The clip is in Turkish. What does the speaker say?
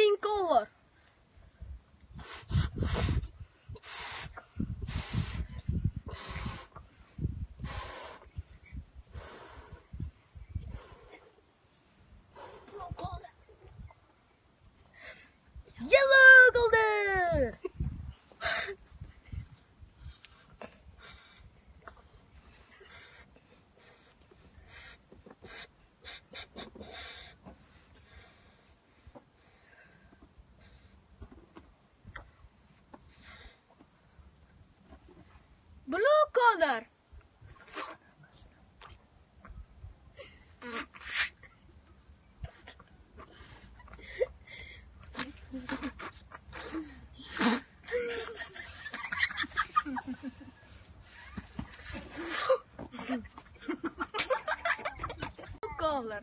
リンコ Color. Blue color.